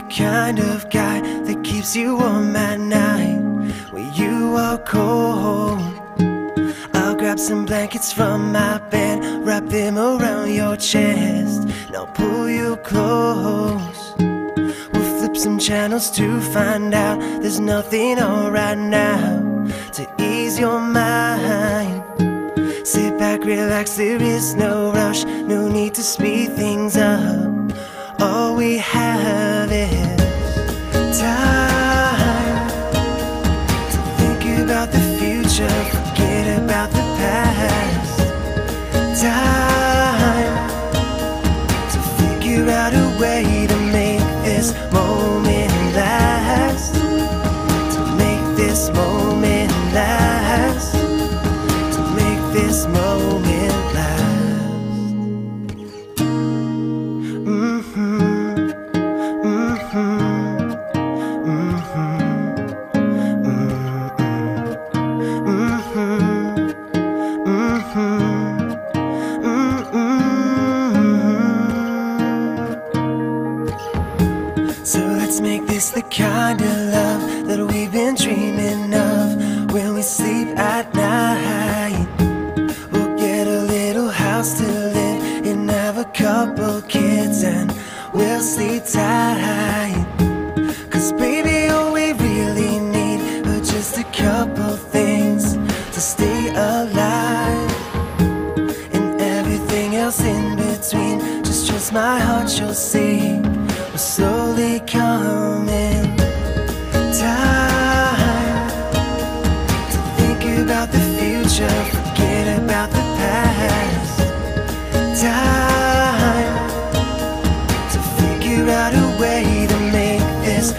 kind of guy that keeps you warm at night when you are cold. I'll grab some blankets from my bed, wrap them around your chest, and I'll pull you close. We'll flip some channels to find out there's nothing on right now to ease your mind. Sit back, relax, there is no rush, no need to speed things up. All we have about the future, forget about the past. Time to figure out a way to make this moment last. To make this moment last. To make this moment let's make this the kind of love that we've been dreaming of when we sleep at night. We'll get a little house to live in, have a couple kids, and we'll sleep tight. Cause baby, all we really need are just a couple things to stay alive. And everything else in between, just trust my heart, you'll see. We're coming future, forget about the past. Time to figure out a way to make this.